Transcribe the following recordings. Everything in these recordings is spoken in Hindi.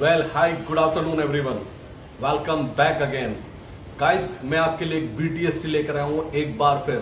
Well hi good afternoon everyone welcome back again guys मैं आपके लिए एक बीटीएसटी लेकर आया हूँ एक बार फिर.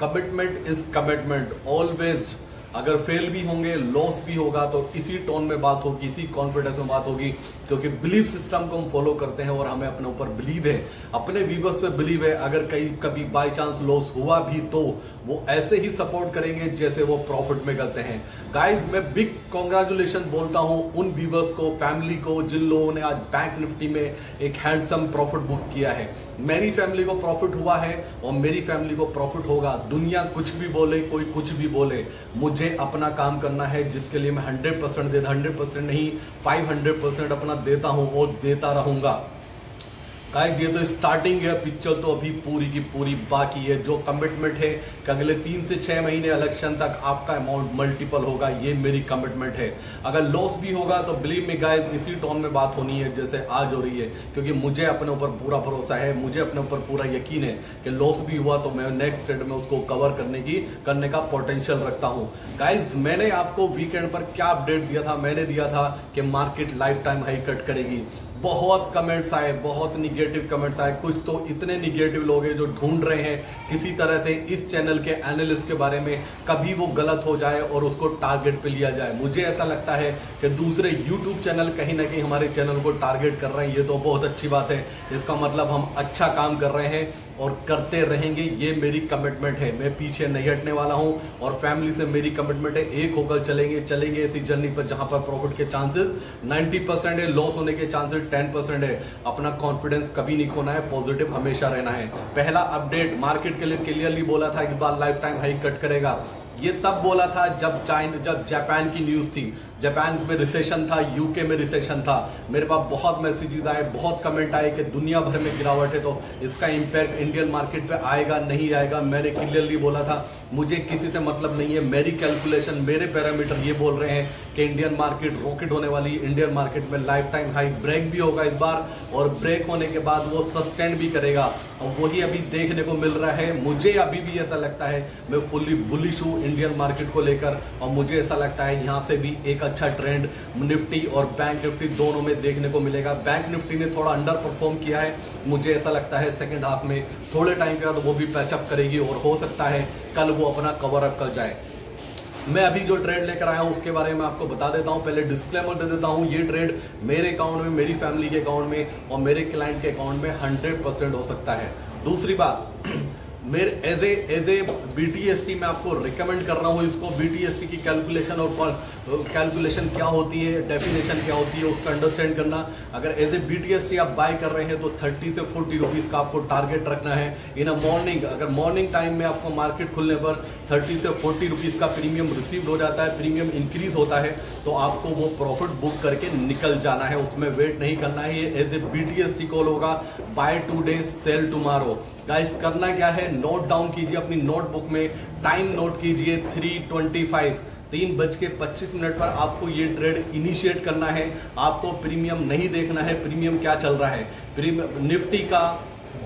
कमिटमेंट इज़ कमिटमेंट ऑलवेज अगर फेल भी होंगे लॉस भी होगा तो इसी टोन में बात होगी, इसी कॉन्फिडेंस में बात होगी, क्योंकि बिलीव सिस्टम को हम फॉलो करते हैं और हमें अपने ऊपर बिलीव है। अपने व्यूवर्स पे बिलीव है, अगर कहीं, कभी बाई चांस लॉस हुआ भी तो वो ऐसे ही सपोर्ट करेंगे जैसे वो प्रॉफिट में करते हैं। गाइस मैं बिग कॉन्ग्रेचुलेशन बोलता हूँ उन व्यूवर्स को फैमिली को, जिन लोगों ने आज बैंक निफ्टी में एक हैंडसम प्रॉफिट बुक किया है। मेरी फैमिली को प्रॉफिट हुआ है और मेरी फैमिली को प्रॉफिट होगा। दुनिया कुछ भी बोले, कोई कुछ भी बोले। मुझे अपना काम करना है, जिसके लिए मैं हंड्रेड परसेंट देता हंड्रेड परसेंट नहीं फाइव हंड्रेड परसेंट अपना देता हूँ और देता रहूँगा। गाइस, ये तो स्टार्टिंग है। पिक्चर तो अभी पूरी की पूरी बाकी है। जो कमिटमेंट है, कि अगले तीन से छह महीने इलेक्शन तक आपका अमाउंट मल्टीपल होगा, ये मेरी कमिटमेंट है। अगर लॉस भी होगा तो बिलीव मी गाइस इसी टोन में बात होनी है, जैसे आज हो रही है। क्योंकि मुझे अपने ऊपर पूरा भरोसा है, मुझे अपने ऊपर पूरा यकीन है कि लॉस भी हुआ तो मैं नेक्स्ट डेट में उसको कवर करने की, करने का पोटेंशियल रखता हूँ। गाइज़ मैंने आपको वीकेंड पर क्या अपडेट दिया था? मैंने दिया था कि market lifetime high cut करेगी। बहुत कमेंट्स आए, बहुत निगेटिव कमेंट्स आए। कुछ तो इतने निगेटिव लोग हैं जो ढूंढ रहे हैं किसी तरह से इस चैनल के एनालिस्ट के बारे में, कभी वो गलत हो जाए और उसको टारगेट पे लिया जाए। मुझे ऐसा लगता है कि दूसरे यूट्यूब चैनल कहीं ना कहीं हमारे चैनल को टारगेट कर रहे हैं। ये तो बहुत अच्छी बात है। इसका मतलब हम अच्छा काम कर रहे हैं। और करते रहेंगे, ये मेरी कमिटमेंट है। मैं पीछे नहीं हटने वाला हूँ और फैमिली से मेरी कमिटमेंट है। एक होकर चलेंगे चलेंगे ऐसी जर्नी पर जहाँ पर प्रॉफिट के चांसेस 90 परसेंट है लॉस होने के चांसेस 10 परसेंट है। अपना कॉन्फिडेंस कभी नहीं खोना है पॉजिटिव हमेशा रहना है। पहला अपडेट मार्केट के लिए क्लियरली बोला था इस बार लाइफ टाइम हाइक कट करेगा। ये तब बोला था जब चाइना, जब जापान की न्यूज़ थी। जापान में रिसेशन था यूके में रिसेशन था। मेरे पास बहुत मैसेजेस आए, बहुत कमेंट आए कि दुनिया भर में गिरावट है तो इसका इम्पैक्ट इंडियन मार्केट पे आएगा, नहीं आएगा? मैंने क्लियरली बोला था, मुझे किसी से मतलब नहीं है। मेरी कैलकुलेशन मेरे पैरामीटर ये बोल रहे हैं कि इंडियन मार्केट रॉकेट होने वाली इंडियन मार्केट में लाइफ टाइम हाई ब्रेक भी होगा इस बार, और ब्रेक होने के बाद वो सस्टेंड भी करेगा। और वही अभी देखने को मिल रहा है। मुझे अभी भी ऐसा लगता है, मैं फुल्ली बुलिश हूँ। इंडियन मार्केट को लेकर, और मुझे ऐसा लगता है यहाँ से भी एक अच्छा ट्रेंड निफ्टी और बैंक निफ्टी दोनों में देखने को मिलेगा। बैंक निफ्टी ने थोड़ा अंडर परफॉर्म किया है। मुझे ऐसा लगता है सेकेंड हाफ़ में थोड़े टाइम के बाद वो भी पैचअप करेगी और हो सकता है कल वो अपना कवर अप कर जाए। मैं अभी जो ट्रेड लेकर आया हूँ, उसके बारे में आपको बता देता हूँ। पहले डिस्क्लेमर दे देता हूँ, ये ट्रेड मेरे अकाउंट में, मेरी फैमिली के अकाउंट में और मेरे क्लाइंट के अकाउंट में 100 परसेंट हो सकता है। दूसरी बात मेरे as a as a B मैं आपको रिकमेंड कर रहा हूँ इसको। बी टी एस टी की कैलकुलेशन और कैलकुलेशन क्या होती है डेफिनेशन क्या होती है, उसका अंडरस्टैंड करना। अगर एज ए बी आप बाय कर रहे हैं तो 30 से 40 रुपीज़ का आपको टारगेट रखना है। इन अ मॉर्निंग अगर मॉर्निंग टाइम में आपको मार्केट खुलने पर 30 से 40 रुपीज़ का प्रीमियम रिसीव हो जाता है प्रीमियम इंक्रीज होता है तो आपको वो प्रॉफिट बुक करके निकल जाना है। उसमें वेट नहीं करना है। ये as a B T S T call होगा। Buy today sell tomorrow guys करना क्या है? नोट डाउन कीजिए, अपनी नोटबुक में टाइम नोट कीजिए 325 तीन बज के पच्चीस मिनट पर आपको ये ट्रेड इनिशिएट करना है। आपको प्रीमियम नहीं देखना है प्रीमियम क्या चल रहा है? निफ्टी का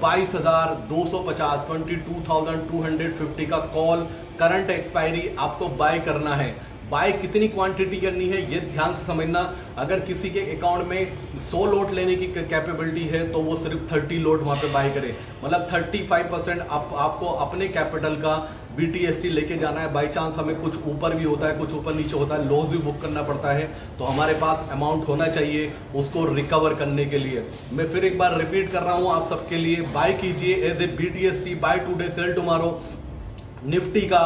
बाईस हज़ार दो सौ पचास twenty two thousand two hundred fifty का कॉल करंट एक्सपायरी आपको बाय करना है। बाय कितनी क्वांटिटी करनी है ये ध्यान से समझना। अगर किसी के अकाउंट में 100 लोट लेने की कैपेबिलिटी है तो वो सिर्फ़ 30 लोट वहाँ पे बाय करे। मतलब 35 परसेंट आप, आपको अपने कैपिटल का बीटीएसटी लेके जाना है। बाई चांस हमें कुछ ऊपर भी होता है कुछ ऊपर नीचे होता है लॉस भी बुक करना पड़ता है। तो हमारे पास अमाउंट होना चाहिए उसको रिकवर करने के लिए। मैं फिर एक बार रिपीट कर रहा हूँ आप सबके लिए। बाय कीजिए as a B T S T buy today sell tomorrow Nifty का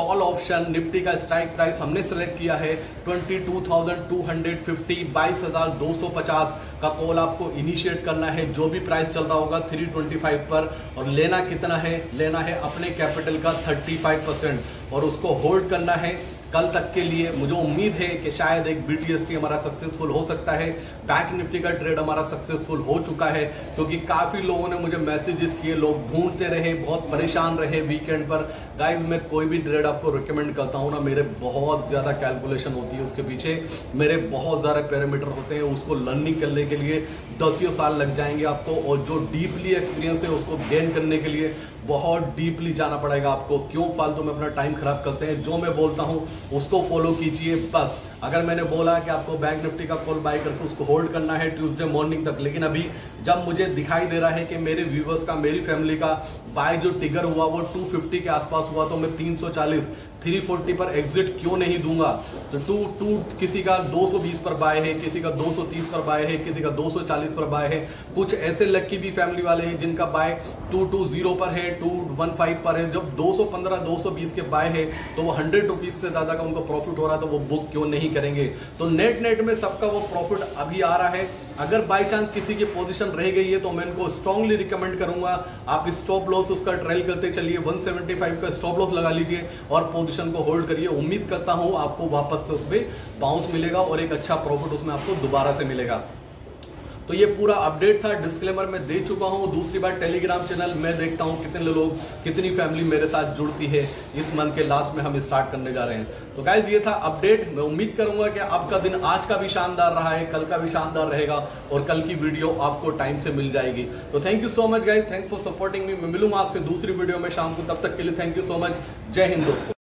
कॉल ऑप्शन निफ्टी का स्ट्राइक प्राइस हमने सेलेक्ट किया है 22,250 22,250 का कॉल आपको इनिशिएट करना है। जो भी प्राइस चल रहा होगा 325 पर। और लेना कितना है? लेना है अपने कैपिटल का 35 परसेंट और उसको होल्ड करना है कल तक के लिए मुझे उम्मीद है कि शायद एक बीटीएसटी हमारा सक्सेसफुल हो सकता है। बैंक निफ्टी का ट्रेड हमारा सक्सेसफुल हो चुका है, क्योंकि काफ़ी लोगों ने मुझे मैसेजेस किए, लोग ढूंढते रहे, बहुत परेशान रहे वीकेंड पर। गाइस मैं कोई भी ट्रेड आपको रिकमेंड करता हूँ ना, मेरे बहुत ज़्यादा कैलकुलेशन होती है उसके पीछे। मेरे बहुत ज़्यादा पैरामीटर होते हैं उसको लर्निंग करने के लिए। दसियों साल लग जाएँगे आपको, और जो डीपली एक्सपीरियंस है उसको गेन करने के लिए बहुत डीपली जाना पड़ेगा आपको। क्यों? फालतू में अपना टाइम खराब करते हैं। जो मैं बोलता हूँ उसको फॉलो कीजिए बस। अगर मैंने बोला कि आपको बैंक निफ्टी का कॉल बाय करके उसको होल्ड करना है ट्यूसडे मॉर्निंग तक, लेकिन अभी जब मुझे दिखाई दे रहा है कि मेरे व्यूवर्स का, मेरी फैमिली का बाय जो टिगर हुआ वो 250 के आसपास हुआ तो मैं 340 340 पर एग्जिट क्यों नहीं दूँगा? तो टू टू किसी का 220 पर बाय है, किसी का 230 पर बाय है, किसी का 240 पर बाय है। कुछ ऐसे लक्की भी फैमिली वाले हैं जिनका बाय 220 पर है 215 पर है। जब 215 220 के बाय है तो वो हंड्रेड रुपीज़ से ज़्यादा का उनको प्रॉफिट हो रहा है तो वो बुक क्यों नहीं करेंगे। तो नेट नेट में सबका वो प्रॉफिट अभी आ रहा है। अगर बाई चांस किसी की पोजिशन रह गई है तो मैं इनको स्ट्रांगली रिकमेंड करूँगा। आप स्टॉप लॉस उसका ट्रायल करते चलिए। 175 का स्टॉप लॉस लगा लीजिए और पोजीशन को होल्ड करिए। उम्मीद करता हूँ आपको वापस से उसमें बाउंस मिलेगा और एक अच्छा प्रॉफिट उसमें आपको दोबारा से मिलेगा। तो ये पूरा अपडेट था डिस्क्लेमर मैं दे चुका हूँ। दूसरी बार टेलीग्राम चैनल मैं देखता हूँ कितने लोग, कितनी फैमिली मेरे साथ जुड़ती है। इस मंथ के लास्ट में हम स्टार्ट करने जा रहे हैं। तो गाइज़ ये था अपडेट मैं उम्मीद करूँगा कि आपका दिन आज का भी शानदार रहा है, कल का भी शानदार रहेगा और कल की वीडियो आपको टाइम से मिल जाएगी। तो thank you so much guys thanks for supporting me मैं मिलूँगा आपसे दूसरी वीडियो में शाम को। तब तक के लिए थैंक यू सो मच जय हिंद दोस्तों।